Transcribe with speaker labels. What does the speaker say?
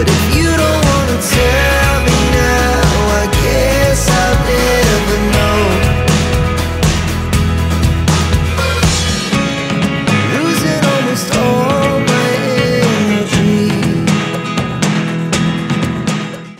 Speaker 1: But if you don't